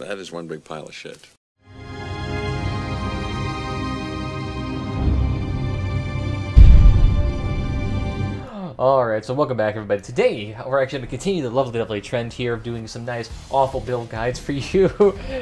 That is one big pile of shit. Alright, so welcome back everybody. Today, we're actually going to continue the lovely, lovely trend here of doing some nice, awful build guides for you,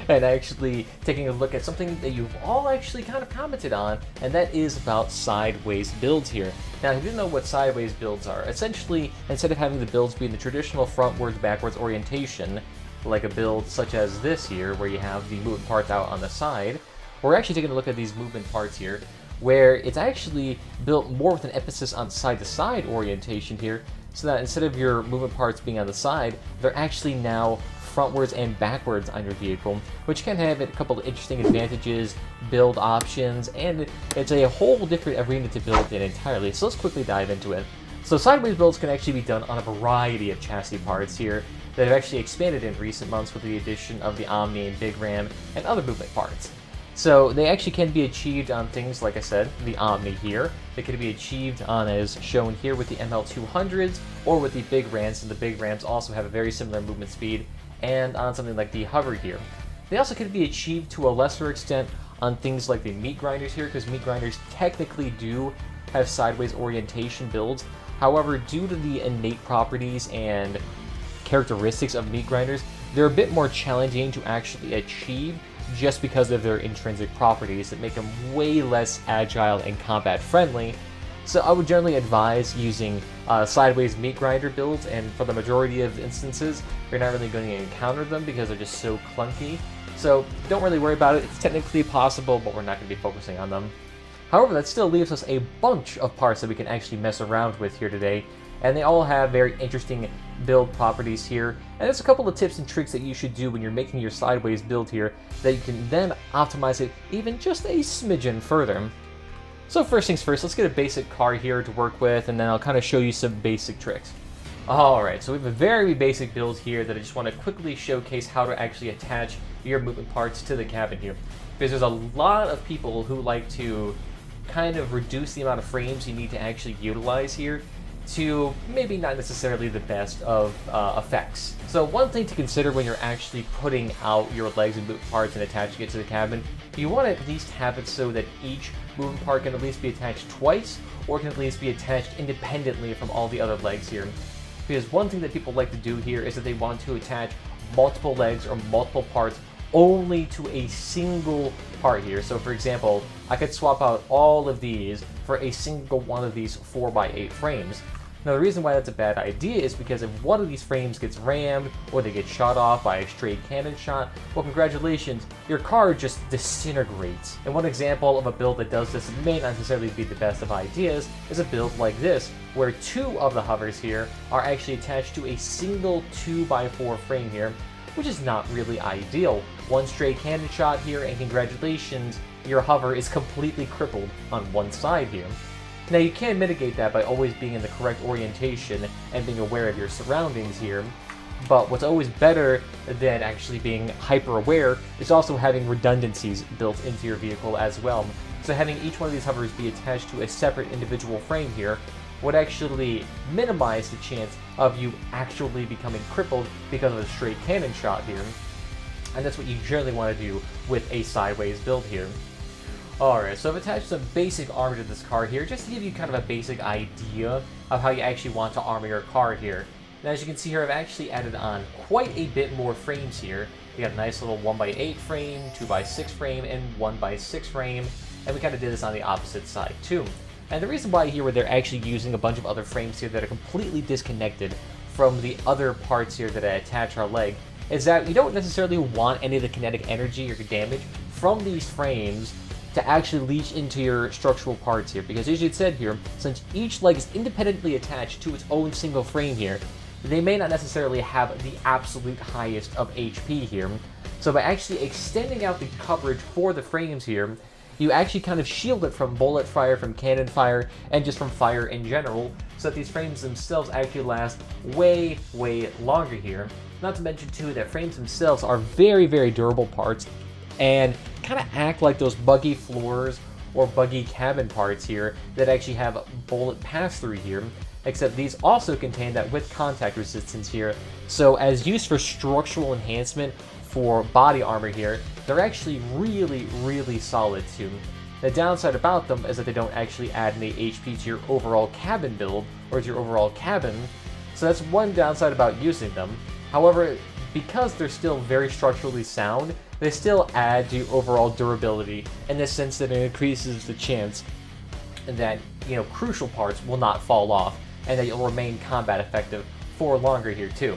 and actually taking a look at something that you've all actually kind of commented on, and that is about sideways builds here. Now, if you didn't know what sideways builds are, essentially, instead of having the builds be in the traditional frontwards, backwards orientation, like a build such as this here, where you have the movement parts out on the side, we're actually taking a look at these movement parts here, where it's actually built more with an emphasis on side-to-side orientation here, so that instead of your movement parts being on the side, they're actually now frontwards and backwards on your vehicle, which can have a couple of interesting advantages, build options, and it's a whole different arena to build in entirely. So let's quickly dive into it. So sideways builds can actually be done on a variety of chassis parts here that have actually expanded in recent months with the addition of the Omni and Big Ram and other movement parts. So they actually can be achieved on things, like I said, the Omni here. They can be achieved on, as shown here, with the ML200s or with the Big Rams, and the Big Rams also have a very similar movement speed, and on something like the Hover here. They also can be achieved to a lesser extent on things like the Meat Grinders here, because Meat Grinders technically do have sideways orientation builds. However, due to the innate properties and characteristics of Meat Grinders, they're a bit more challenging to actually achieve just because of their intrinsic properties that make them way less agile and combat friendly. So I would generally advise using uh, sideways meat grinder builds, and for the majority of instances, you're not really going to encounter them because they're just so clunky. So don't really worry about it. It's technically possible, but we're not going to be focusing on them. However, that still leaves us a bunch of parts that we can actually mess around with here today, and they all have very interesting build properties here. And there's a couple of tips and tricks that you should do when you're making your sideways build here that you can then optimize it even just a smidgen further. So first things first, let's get a basic car here to work with, and then I'll kind of show you some basic tricks. Alright, so we have a very basic build here that I just want to quickly showcase how to actually attach your movement parts to the cabin here. Because there's a lot of people who like to kind of reduce the amount of frames you need to actually utilize here to maybe not necessarily the best of uh, effects. So one thing to consider when you're actually putting out your legs and boot parts and attaching it to the cabin, you want to at least have it so that each moving part can at least be attached twice, or can at least be attached independently from all the other legs here. Because one thing that people like to do here is that they want to attach multiple legs or multiple parts only to a single part here. So for example, I could swap out all of these for a single one of these 4x8 frames. Now the reason why that's a bad idea is because if one of these frames gets rammed or they get shot off by a stray cannon shot, well congratulations, your car just disintegrates. And one example of a build that does this may not necessarily be the best of ideas is a build like this, where two of the hovers here are actually attached to a single 2x4 frame here, which is not really ideal. One stray cannon shot here and congratulations, your hover is completely crippled on one side here. Now you can mitigate that by always being in the correct orientation and being aware of your surroundings here, but what's always better than actually being hyper aware is also having redundancies built into your vehicle as well. So having each one of these hovers be attached to a separate individual frame here would actually minimize the chance of you actually becoming crippled because of a straight cannon shot here. And that's what you generally want to do with a sideways build here. Alright, so I've attached some basic armor to this car here, just to give you kind of a basic idea of how you actually want to armor your car here. And as you can see here, I've actually added on quite a bit more frames here. We got a nice little 1x8 frame, 2x6 frame, and 1x6 frame, and we kind of did this on the opposite side too. And the reason why here where they're actually using a bunch of other frames here that are completely disconnected from the other parts here that I attach our leg is that you don't necessarily want any of the kinetic energy or damage from these frames to actually leach into your structural parts here. Because as you said here, since each leg is independently attached to its own single frame here, they may not necessarily have the absolute highest of HP here. So by actually extending out the coverage for the frames here, you actually kind of shield it from bullet fire, from cannon fire, and just from fire in general, so that these frames themselves actually last way, way longer here. Not to mention, too, that frames themselves are very, very durable parts, and kind of act like those buggy floors or buggy cabin parts here that actually have bullet pass-through here, except these also contain that with contact resistance here. So as used for structural enhancement for body armor here, they're actually really, really solid too. The downside about them is that they don't actually add any HP to your overall cabin build, or to your overall cabin, so that's one downside about using them. However, because they're still very structurally sound, they still add to overall durability in the sense that it increases the chance that, you know, crucial parts will not fall off, and that you'll remain combat effective for longer here too.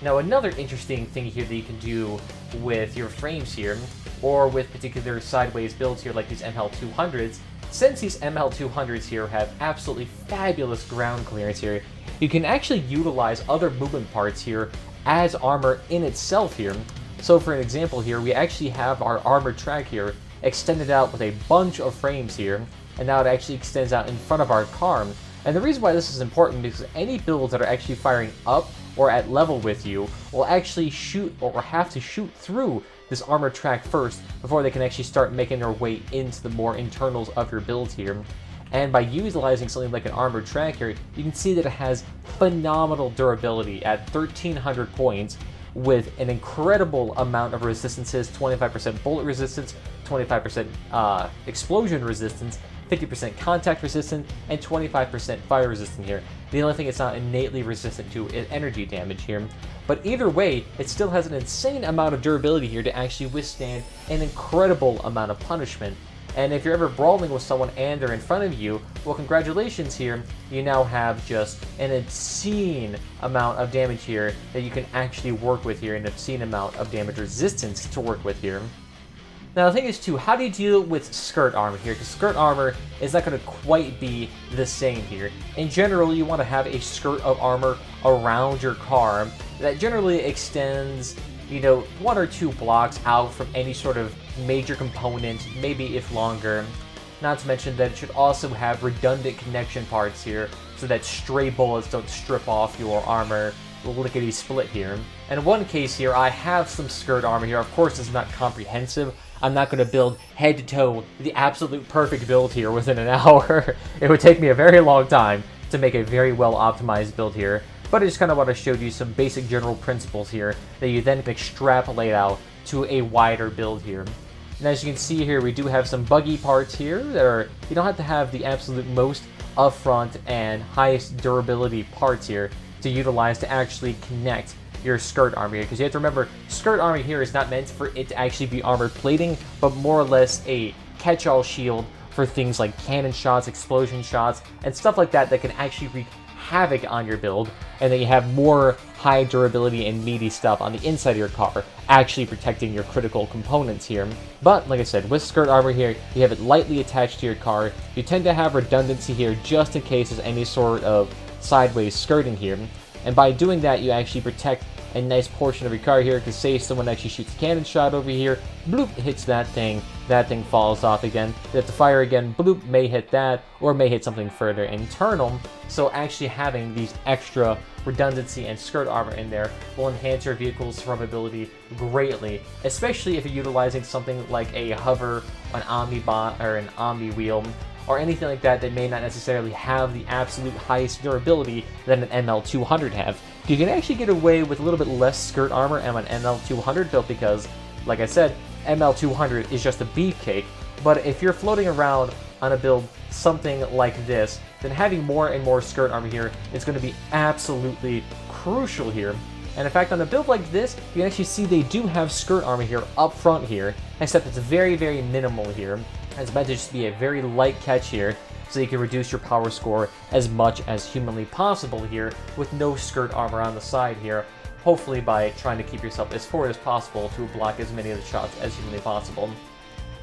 Now another interesting thing here that you can do with your frames here, or with particular sideways builds here like these ML200s, since these ML200s here have absolutely fabulous ground clearance here, you can actually utilize other movement parts here as armor in itself here. So for an example here, we actually have our armor track here extended out with a bunch of frames here, and now it actually extends out in front of our car. And the reason why this is important is because any builds that are actually firing up or at level with you will actually shoot or have to shoot through this armor track first before they can actually start making their way into the more internals of your build here. And by utilizing something like an armored track here, you can see that it has phenomenal durability at 1300 points with an incredible amount of resistances 25% bullet resistance, 25% uh, explosion resistance, 50% contact resistance, and 25% fire resistant here. The only thing it's not innately resistant to is energy damage here. But either way, it still has an insane amount of durability here to actually withstand an incredible amount of punishment. And if you're ever brawling with someone and they're in front of you, well, congratulations here. You now have just an obscene amount of damage here that you can actually work with here, an obscene amount of damage resistance to work with here. Now the thing is too, how do you deal with skirt armor here? Because skirt armor is not going to quite be the same here. In general, you want to have a skirt of armor around your car that generally extends, you know, one or two blocks out from any sort of major component, maybe if longer. Not to mention that it should also have redundant connection parts here, so that stray bullets don't strip off your armor lickety split here. And one case here, I have some skirt armor here. Of course, it's not comprehensive, I'm not going to build head to toe the absolute perfect build here within an hour. it would take me a very long time to make a very well optimized build here. But I just kind of want to show you some basic general principles here that you then can extrapolate out to a wider build here. And as you can see here, we do have some buggy parts here that are, you don't have to have the absolute most upfront and highest durability parts here to utilize to actually connect your skirt armor here, because you have to remember, skirt armor here is not meant for it to actually be armored plating, but more or less a catch-all shield for things like cannon shots, explosion shots, and stuff like that that can actually wreak havoc on your build, and then you have more high durability and meaty stuff on the inside of your car, actually protecting your critical components here. But, like I said, with skirt armor here, you have it lightly attached to your car, you tend to have redundancy here just in case there's any sort of sideways skirting here, and by doing that, you actually protect a nice portion of your car here, because say someone actually shoots a cannon shot over here, bloop, hits that thing, that thing falls off again. Have to fire again, bloop, may hit that, or may hit something further internal. So actually having these extra redundancy and skirt armor in there will enhance your vehicle's survivability greatly, especially if you're utilizing something like a hover, an omnibot, or an omni wheel, or anything like that that may not necessarily have the absolute highest durability that an ML200 have. You can actually get away with a little bit less skirt armor on an ML200 built because, like I said, ML200 is just a beefcake, but if you're floating around on a build something like this, then having more and more skirt armor here is going to be absolutely crucial here. And in fact, on a build like this, you can actually see they do have skirt armor here up front here, except it's very, very minimal here. It's meant to just be a very light catch here, so you can reduce your power score as much as humanly possible here, with no skirt armor on the side here, hopefully by trying to keep yourself as forward as possible to block as many of the shots as humanly possible.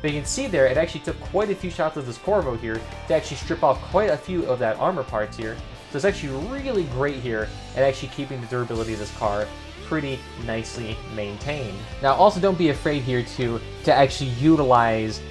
But you can see there, it actually took quite a few shots of this Corvo here to actually strip off quite a few of that armor parts here. So it's actually really great here at actually keeping the durability of this car pretty nicely maintained. Now also don't be afraid here to, to actually utilize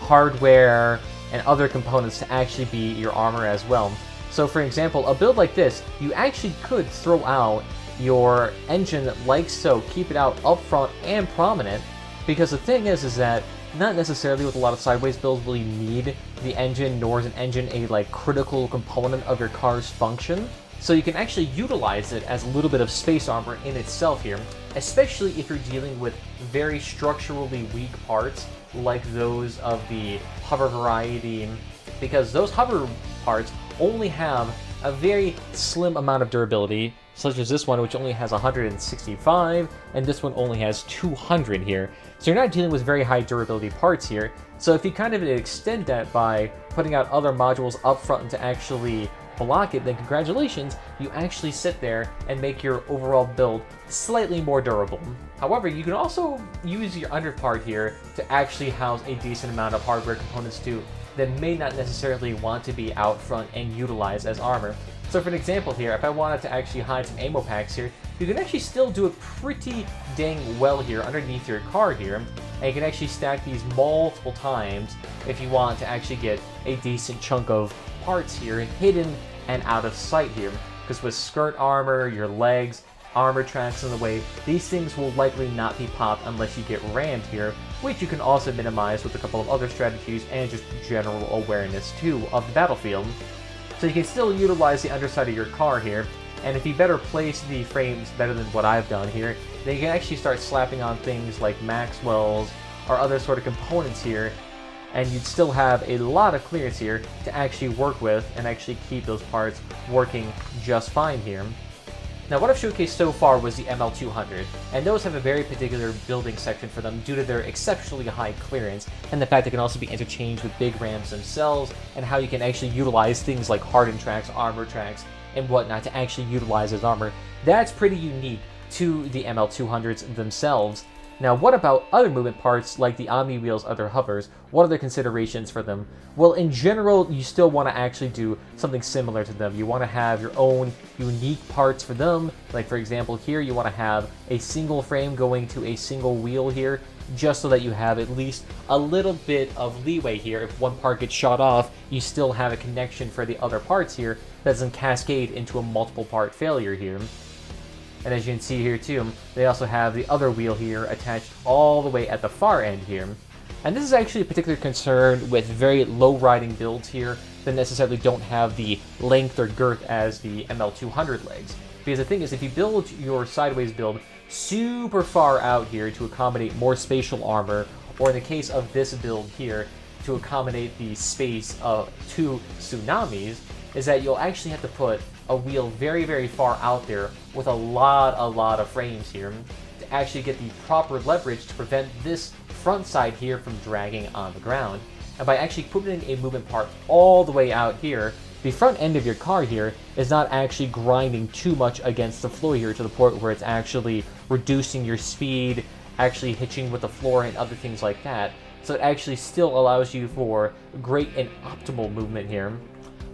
hardware, and other components to actually be your armor as well. So for example, a build like this, you actually could throw out your engine like so, keep it out up front and prominent, because the thing is, is that not necessarily with a lot of sideways builds will you need the engine, nor is an engine a like critical component of your car's function. So you can actually utilize it as a little bit of space armor in itself here, especially if you're dealing with very structurally weak parts like those of the hover variety, because those hover parts only have a very slim amount of durability, such as this one, which only has 165, and this one only has 200 here. So you're not dealing with very high durability parts here. So if you kind of extend that by putting out other modules up front to actually block it, then congratulations, you actually sit there and make your overall build slightly more durable. However, you can also use your underpart here to actually house a decent amount of hardware components too that may not necessarily want to be out front and utilized as armor. So for an example here, if I wanted to actually hide some ammo packs here, you can actually still do it pretty dang well here underneath your car here, and you can actually stack these multiple times if you want to actually get a decent chunk of parts here hidden and out of sight here. Because with skirt armor, your legs, armor tracks in the way, these things will likely not be popped unless you get rammed here, which you can also minimize with a couple of other strategies and just general awareness too of the battlefield. So you can still utilize the underside of your car here, and if you better place the frames better than what I've done here, then you can actually start slapping on things like Maxwell's or other sort of components here, and you'd still have a lot of clearance here to actually work with and actually keep those parts working just fine here. Now what I've showcased so far was the ML200, and those have a very particular building section for them due to their exceptionally high clearance, and the fact they can also be interchanged with big rams themselves, and how you can actually utilize things like hardened tracks, armor tracks, and whatnot to actually utilize as armor. That's pretty unique to the ML200s themselves, now, what about other movement parts like the Omni Wheel's other hovers? What are the considerations for them? Well, in general, you still want to actually do something similar to them. You want to have your own unique parts for them. Like, for example, here you want to have a single frame going to a single wheel here, just so that you have at least a little bit of leeway here. If one part gets shot off, you still have a connection for the other parts here that doesn't cascade into a multiple part failure here. And as you can see here too, they also have the other wheel here attached all the way at the far end here. And this is actually a particular concern with very low riding builds here that necessarily don't have the length or girth as the ML200 legs. Because the thing is, if you build your sideways build super far out here to accommodate more spatial armor, or in the case of this build here, to accommodate the space of two tsunamis, is that you'll actually have to put a wheel very, very far out there with a lot, a lot of frames here to actually get the proper leverage to prevent this front side here from dragging on the ground. And by actually putting a movement part all the way out here, the front end of your car here is not actually grinding too much against the floor here to the point where it's actually reducing your speed, actually hitching with the floor and other things like that. So it actually still allows you for great and optimal movement here.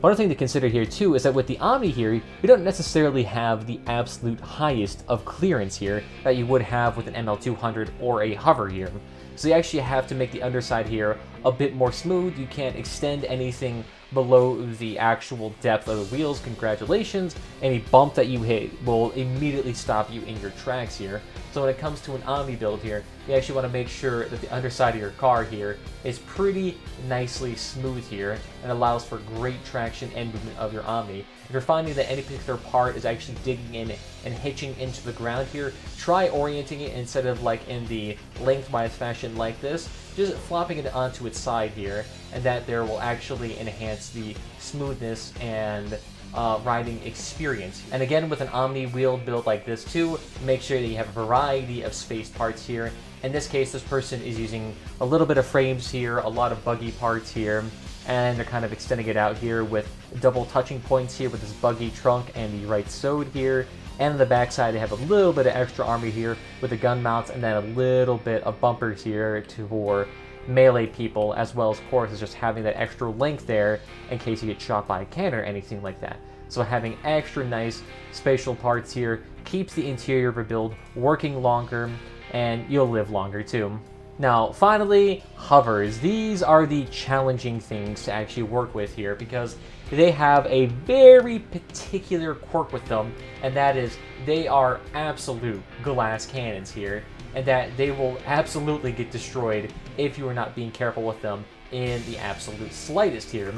One other thing to consider here too is that with the Omni here, you don't necessarily have the absolute highest of clearance here that you would have with an ML200 or a hover here. So you actually have to make the underside here a bit more smooth. You can't extend anything below the actual depth of the wheels. Congratulations. Any bump that you hit will immediately stop you in your tracks here. So when it comes to an Omni build here, you actually want to make sure that the underside of your car here is pretty nicely smooth here and allows for great traction and movement of your Omni. If you're finding that any particular part is actually digging in and hitching into the ground here, try orienting it instead of like in the lengthwise fashion like this, just flopping it onto its side here, and that there will actually enhance the smoothness and uh, riding experience. And again, with an Omni wheel build like this too, make sure that you have a variety of space parts here. In this case, this person is using a little bit of frames here, a lot of buggy parts here, and they're kind of extending it out here with double touching points here with this buggy trunk and the right sode here. And on the backside, they have a little bit of extra armor here with the gun mounts and then a little bit of bumpers here to, for melee people, as well as, is just having that extra length there in case you get shot by a cannon or anything like that. So having extra nice spatial parts here keeps the interior of a build working longer, and you'll live longer too. Now, finally, hovers. These are the challenging things to actually work with here because they have a very particular quirk with them, and that is they are absolute glass cannons here and that they will absolutely get destroyed if you are not being careful with them in the absolute slightest here.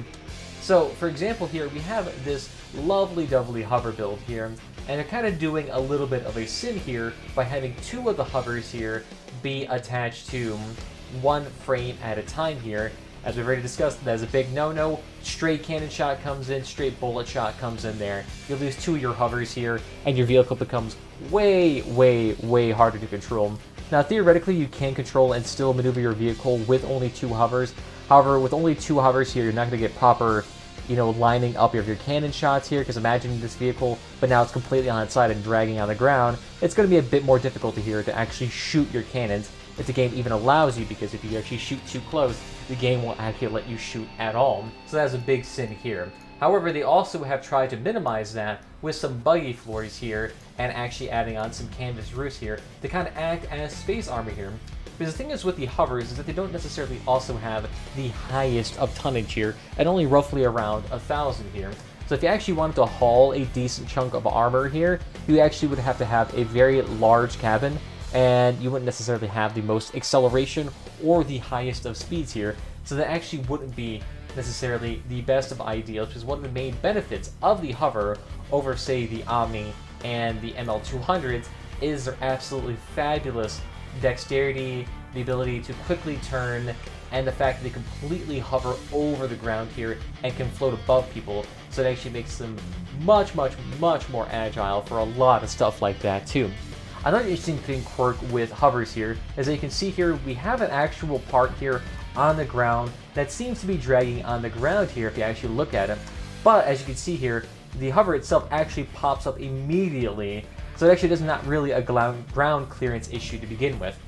So, for example, here we have this lovely, lovely hover build here. And they're kind of doing a little bit of a sin here by having two of the hovers here be attached to one frame at a time here. As we've already discussed, that's a big no-no. Straight cannon shot comes in, straight bullet shot comes in there. You lose two of your hovers here, and your vehicle becomes way, way, way harder to control. Now, theoretically, you can control and still maneuver your vehicle with only two hovers. However, with only two hovers here, you're not going to get proper, you know, lining up of your cannon shots here, because imagine this vehicle, but now it's completely on its side and dragging on the ground. It's going to be a bit more difficult here to actually shoot your cannons if the game even allows you, because if you actually shoot too close, the game won't actually let you shoot at all. So that's a big sin here. However, they also have tried to minimize that with some buggy floors here and actually adding on some canvas roofs here to kind of act as space armor here. Because the thing is with the hovers is that they don't necessarily also have the highest of tonnage here at only roughly around a thousand here. So if you actually wanted to haul a decent chunk of armor here, you actually would have to have a very large cabin and you wouldn't necessarily have the most acceleration or the highest of speeds here, so that actually wouldn't be necessarily the best of ideals, because one of the main benefits of the hover over, say, the Omni and the ML200s is their absolutely fabulous dexterity, the ability to quickly turn, and the fact that they completely hover over the ground here and can float above people, so it actually makes them much, much, much more agile for a lot of stuff like that too. Another interesting thing quirk with hovers here is that you can see here we have an actual part here on the ground that seems to be dragging on the ground here if you actually look at it. But as you can see here, the hover itself actually pops up immediately, so it actually is not really a ground clearance issue to begin with.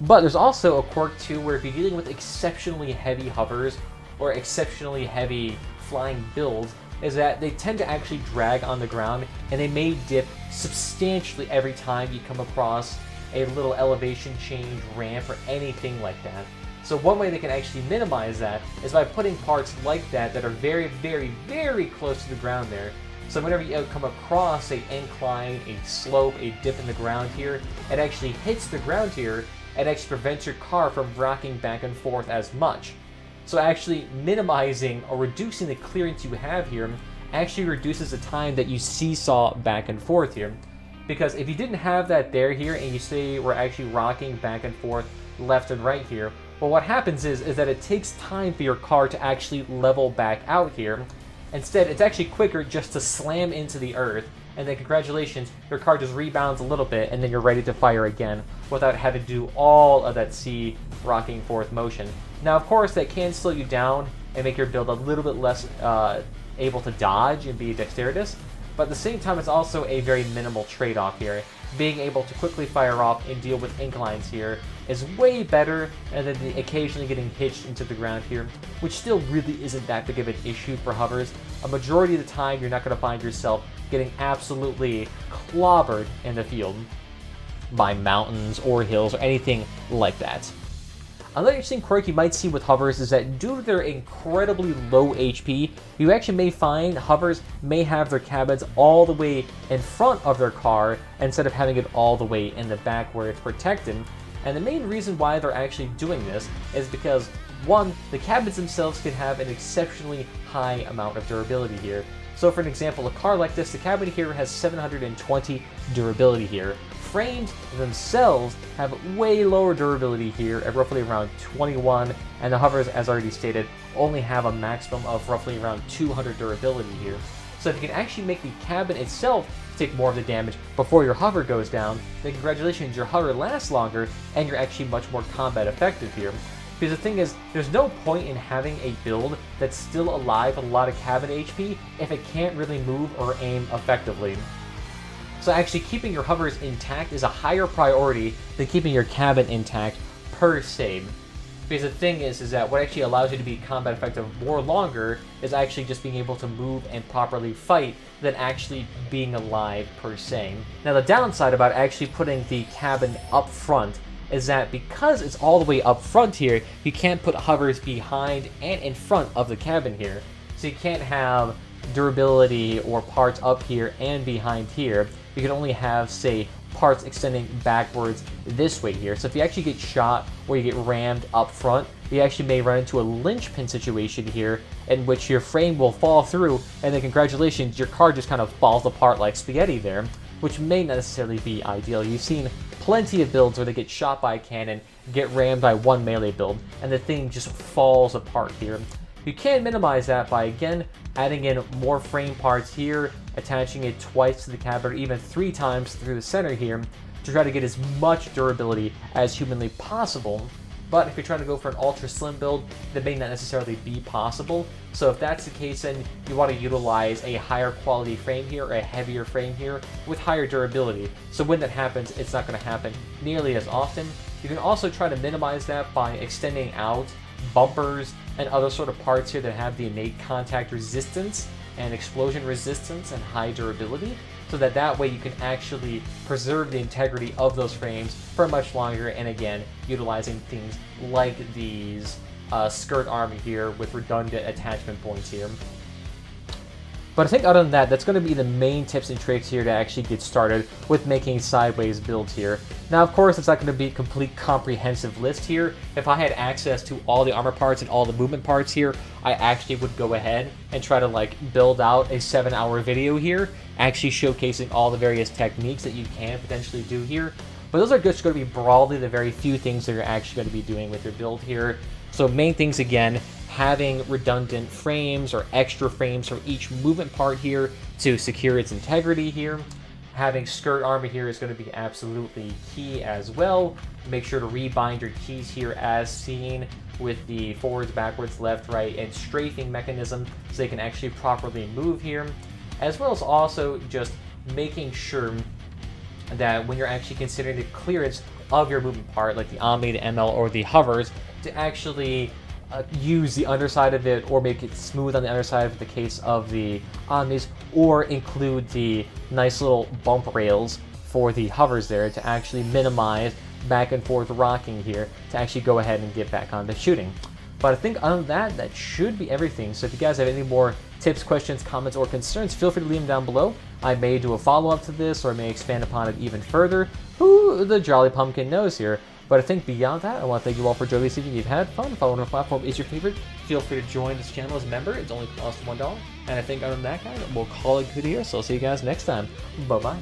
But there's also a quirk too where if you're dealing with exceptionally heavy hovers or exceptionally heavy flying builds, is that they tend to actually drag on the ground and they may dip substantially every time you come across a little elevation change ramp or anything like that. So one way they can actually minimize that is by putting parts like that that are very, very, very close to the ground there. So whenever you come across a incline, a slope, a dip in the ground here, it actually hits the ground here and actually prevents your car from rocking back and forth as much. So actually minimizing or reducing the clearance you have here actually reduces the time that you seesaw back and forth here. Because if you didn't have that there here and you say we're actually rocking back and forth left and right here, well what happens is, is that it takes time for your car to actually level back out here. Instead, it's actually quicker just to slam into the earth and then congratulations, your car just rebounds a little bit and then you're ready to fire again without having to do all of that C rocking forth motion. Now, of course, that can slow you down and make your build a little bit less uh, able to dodge and be dexterous, but at the same time, it's also a very minimal trade-off here. Being able to quickly fire off and deal with inclines here is way better and then occasionally getting hitched into the ground here, which still really isn't that big of an issue for hovers. A majority of the time, you're not going to find yourself getting absolutely clobbered in the field by mountains or hills or anything like that. Another interesting quirk you might see with hovers is that due to their incredibly low HP, you actually may find hovers may have their cabins all the way in front of their car instead of having it all the way in the back where it's protected. And the main reason why they're actually doing this is because, one, the cabins themselves can have an exceptionally high amount of durability here. So for an example, a car like this, the cabin here has 720 durability here, frames themselves have way lower durability here at roughly around 21, and the hovers, as already stated, only have a maximum of roughly around 200 durability here. So if you can actually make the cabin itself take more of the damage before your hover goes down, then congratulations, your hover lasts longer, and you're actually much more combat effective here. Because the thing is, there's no point in having a build that's still alive with a lot of cabin HP if it can't really move or aim effectively. So actually keeping your hovers intact is a higher priority than keeping your cabin intact per se. Because the thing is, is that what actually allows you to be combat effective more longer is actually just being able to move and properly fight than actually being alive per se. Now the downside about actually putting the cabin up front is that because it's all the way up front here, you can't put hovers behind and in front of the cabin here. So you can't have durability or parts up here and behind here you can only have, say, parts extending backwards this way here. So if you actually get shot or you get rammed up front, you actually may run into a linchpin situation here in which your frame will fall through, and then congratulations, your car just kind of falls apart like spaghetti there, which may not necessarily be ideal. You've seen plenty of builds where they get shot by a cannon, get rammed by one melee build, and the thing just falls apart here. You can minimize that by, again, adding in more frame parts here, attaching it twice to the cab, or even three times through the center here, to try to get as much durability as humanly possible. But if you're trying to go for an ultra slim build, that may not necessarily be possible. So if that's the case, then you want to utilize a higher quality frame here, or a heavier frame here, with higher durability. So when that happens, it's not going to happen nearly as often. You can also try to minimize that by extending out bumpers and other sort of parts here that have the innate contact resistance and explosion resistance and high durability so that that way you can actually preserve the integrity of those frames for much longer and again utilizing things like these uh, skirt arm here with redundant attachment points here but I think other than that, that's going to be the main tips and tricks here to actually get started with making sideways builds here. Now, of course, it's not going to be a complete comprehensive list here. If I had access to all the armor parts and all the movement parts here, I actually would go ahead and try to like build out a seven hour video here, actually showcasing all the various techniques that you can potentially do here. But those are just going to be broadly the very few things that you're actually going to be doing with your build here. So main things again, having redundant frames or extra frames for each movement part here to secure its integrity here. Having skirt armor here is going to be absolutely key as well. Make sure to rebind your keys here as seen with the forwards, backwards, left, right, and strafing mechanism so they can actually properly move here. As well as also just making sure that when you're actually considering the clearance of your movement part, like the Omni, the ML, or the hovers, to actually uh, use the underside of it or make it smooth on the underside of the case of the Omnis, or include the nice little bump rails for the hovers there to actually minimize back and forth rocking here to actually go ahead and get back on the shooting. But I think than that, that should be everything. So if you guys have any more tips, questions, comments, or concerns, feel free to leave them down below. I may do a follow-up to this, or I may expand upon it even further. Who the Jolly Pumpkin knows here. But I think beyond that, I want to thank you all for joining this evening. You've had fun. Following our platform is your favorite. Feel free to join this channel as a member. It's only cost $1. And I think other than that, guys, we'll call it good here. So I'll see you guys next time. Bye-bye.